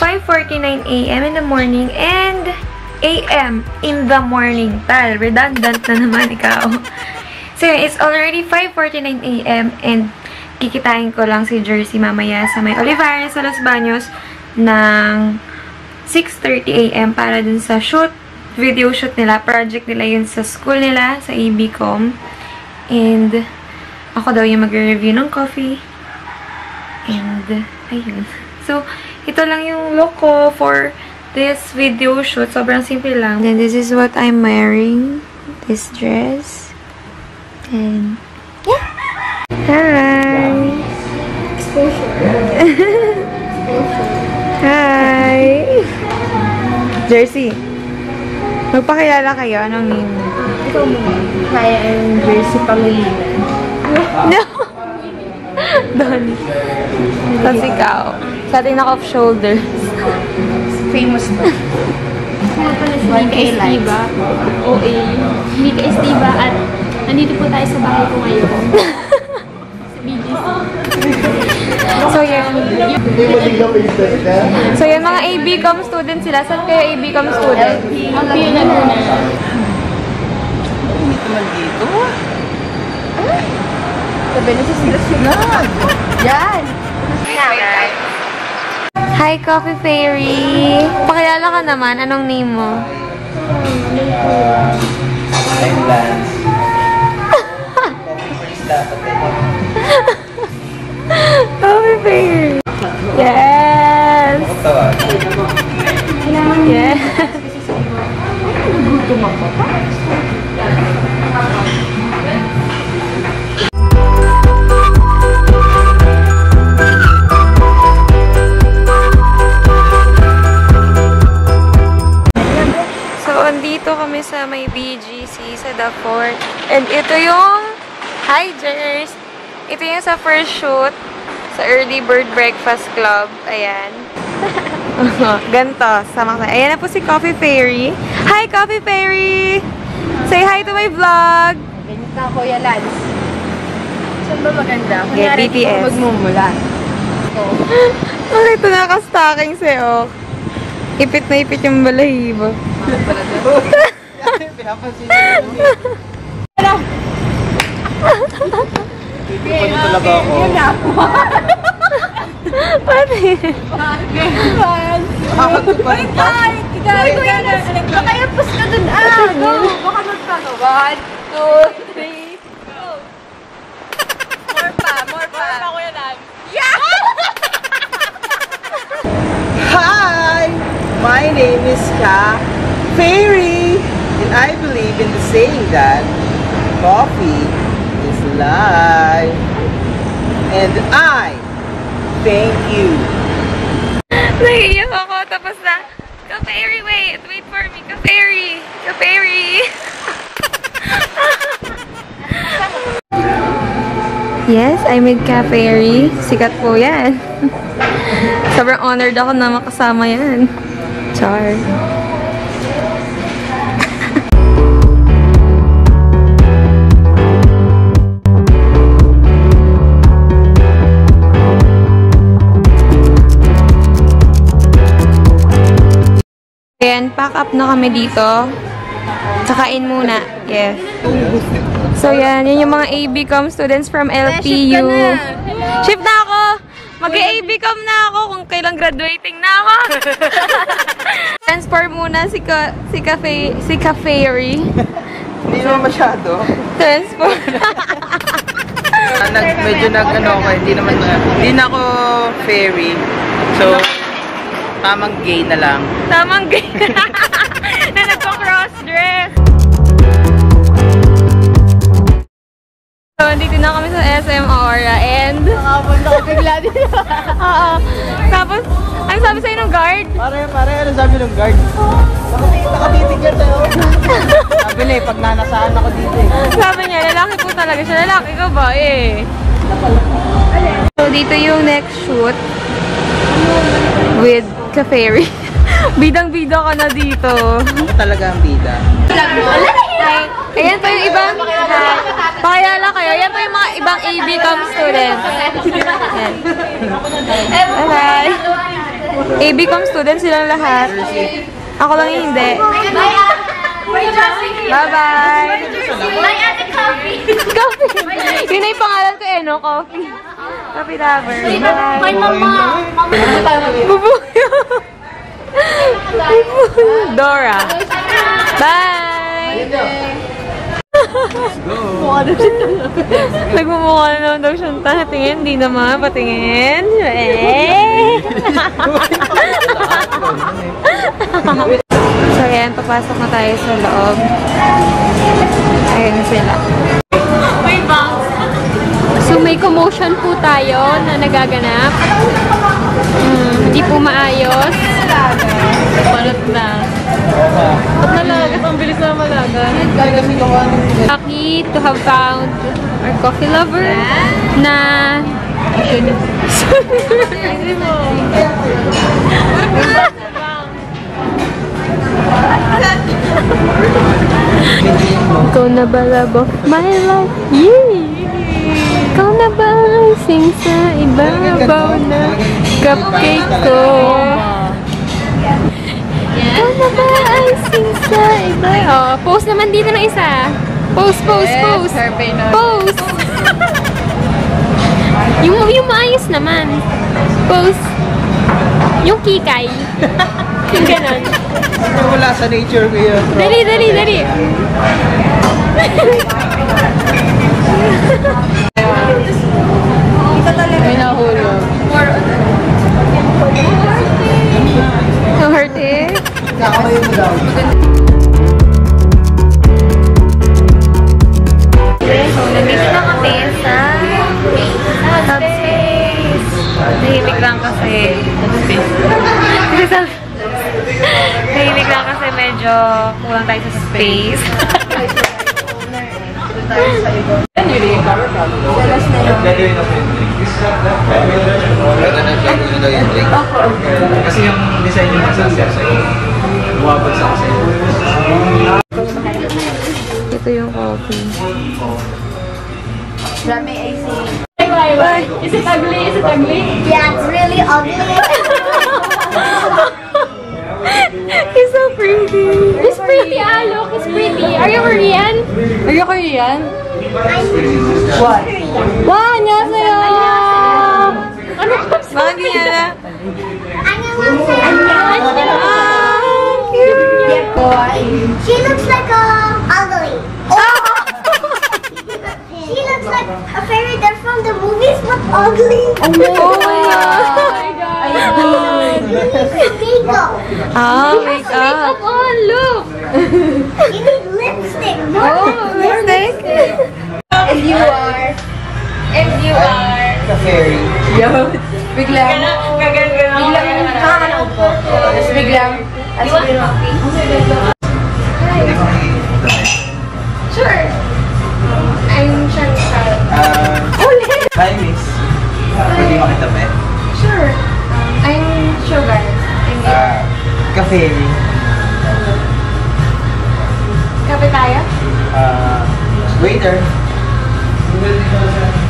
morning, it's 5.49 a.m. in the morning and a.m. in the morning. Tal, redundant na naman ikaw. So, it's already 5.49 a.m. and kikitain ko lang si Jersey mamaya sa may Olivares sa Los Baños ng 6.30 a.m. para dun sa shoot, video shoot nila. Project nila yun sa school nila, sa ABCOM. And, ako daw yung mag-review ng coffee. And, ayun. So, ito lang yung look ko for this video shoot. Sobrang simple lang. Then, this is what I'm wearing. This dress. And, yeah. Hi! Hi! Jersey. Magpakilala kayo. Anong name mo? Ikaw muna. Kaya ang jersey Pangilinan. No! Don. Tapos ikaw. Cutting off shoulders. Famous ba? Nga pala si Nika. Estiva. OA. Nika Estiva at nandito po tayo sa bahay ko ngayon. sa BGC. So, yan. So, yan mga ABCOM students sila. Saan kayo ABCOM student? Ang Pio Laguna. Sabi na sa sila Yan! Hi, Coffee Fairy! Pakilala ka naman. Anong name mo? May BGC sa The Fort. And ito yung... Hi, Jers! Ito yung sa first shoot sa Early Bird Breakfast Club. Ayan. Ganto. Sama ka. Ayan na po si Coffee Fairy. Hi, Coffee Fairy! Say hi to my vlog! Ganyan ka, Kuya Lance. Saan ba maganda? Kunyari, BTS. ikaw magmumula. Bakit ito naka-stocking Ok? Ipit na ipit yung balahibo. Pinapansin niyo Titignan niyo talaga ako. Yun? Nakakagpapalik pa. Ay, Kuya Lance! Baka yapos ka dun. Ah, go! Baka magpago. One, two, three, go! More pa, more pa. More pa, Kuya Lance. Hi! My name is Ka Fairy, and I believe in the saying that coffee is life. And I thank you. Naiiyak ako. Tapos na. Ka-fairy, wait. Wait for me. Ka-fairy. Ka-fairy. yes, I made Ka-fairy. Sikat po yan. Sobrang honored ako na makasama yan. Char. Ayan, pack up na kami dito. Kakain muna. Yes. So, yan. Yan yung mga ABCOM students from LPU. Shift na ako! Mag-ABCOM na ako kung kailang graduating na ako. Transfer muna si ka, si Cafe, si Cafeary. Hindi naman masyado. Transfer. Nag, medyo nag, ano ako, hindi naman, na- hindi na ako fairy. So, tamang gay na lang. Tamang gay. na nagpa-cross-dress. So, andito na kami sa SM Aura and... Nakabunda ko bigla din. Oo. Tapos, ang sabi sa'yo ng guard? Pare, pare, ano sabi ng guard? Nakati- Nakatitig yan sa'yo. sabi na eh, pag nanasaan ako dito eh. Sabi niya, lalaki po talaga siya. Lalaki ka ba eh? So, dito yung next shoot with Caferi. Bidang-bida ka na dito. Ako talaga ang bida. Ayan pa yung ibang... Pakilala kayo. Ayan pa yung mga ibang ABCOM students. students. Yan. Bye-bye. ABCom students silang lahat. Ako lang yung hindi. Bye-bye. Coffee. Yun na yung pangalan ko eh, no? Coffee. Coffee lover. Bye. Hi, mama. Bubuyo. Dora. Bye! Nagmumukha na naman daw siyang tatingin. Hindi naman. Patingin. Eh! so, ayan. Papasok na tayo sa loob. Ayan sila. So may commotion po tayo na nagaganap. Hmm, hindi po maayos. Balot na. At malagat. Ang bilis na malagat. Lucky to have found our coffee lover na Ikaw na ba love of my life? Yay! Ikaw na ba ang sing sa ibabaw na cupcake ko? Ikaw na ba ang sing sa ibabaw? Oh, post naman dito ng isa. Post, post, post. Post. yung, yung maayos naman. Post. Yung kikay. Yung ganon. Wala sa nature ko yun. Dali, dali, dali. May nahulog. Ang hurt eh. Nakakayo mo daw. So, nandito na kami sa subspace. Nahimik lang kasi. Nahimik lang kasi medyo kulang tayo sa space. Kasi yung design yung nasa sa'yo. Buwabag sa sa'yo. Ito yung coffee. Is it ugly? Is it ugly? Yeah, it's really ugly. He's so pretty. He's pretty, ah. Look, he's pretty. Are you Korean? Are you Korean? What? Wow, 안녕하세요. Ano ba? Mga ganyan na. Ah, She looks like a ugly. she looks like a fairy that's from the movies but ugly. Oh my Oh my God. Makeup. Ah, make Makeup up. on, look. You need lipstick. No? Oh, lipstick. And you are? And you are... Ka-fairy. Biglang, biglang nakakanaog po. Tapos biglang, as Sure. I'm Chantal. Ah, Hi, miss. Pwede makitabi? Sure. I'm Sugar. I'm Ah, ka-fairy. Kape tayo? Ah, waiter. Establish.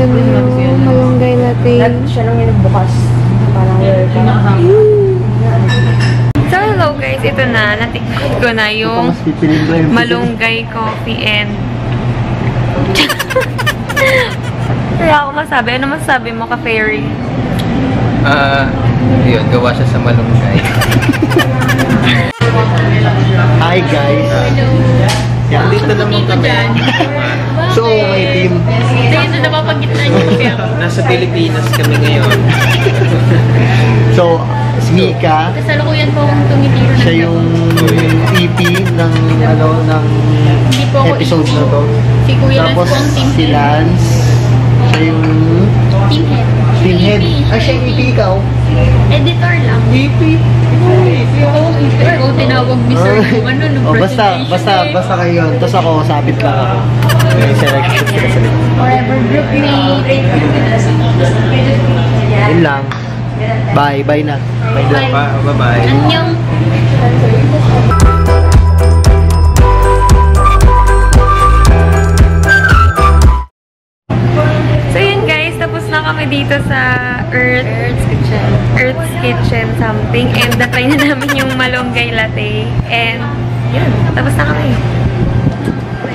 Ito na yung malunggay latte. Siya lang yung nagbukas. Parang welcome. So, hello guys. Ito na. Natikman ko na yung malunggay coffee and... Kaya ako masabi. Ano masabi mo ka, Fairy? Ah, yun, gawa siya sa malunggay. Hi guys! Yan. Dito naman kami. My team. Dito na papagitna niyo. Nasa Pilipinas kami ngayon. So, si Mika, Kasalukuyan po akong tumitiro ng siya yung EP ng ano ng Hindi po episode EP. na to. Si Kuya Lance Tapos po ang team si head. Lance, siya yung Team head. team head. EP. Ay, siya yung EP ikaw. Editor lang. EP? Oo, editor. O, tinawag Mr. Yung ano, nung oh, basta, basta, eh. basta kayo yun. Tapos ako, sabit lang ako. May selection sila sa likod. Forever group mate. Yun lang. Bye, bye na. Bye na. Bye. Ba- Bye-bye. Kami dito sa Earth, Earth's Kitchen. Earth's Kitchen something. And natry na namin yung malunggay latte. And yun, tapos na kami.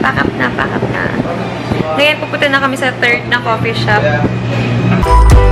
Pack up na, pack up na. Ngayon pupunta na kami sa third na coffee shop. Bye!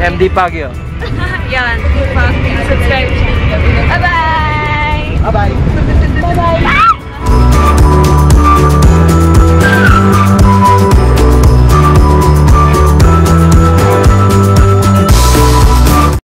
MD Pagyo. Yan. Subscribe siya. Bye-bye! Bye-bye. Bye-bye!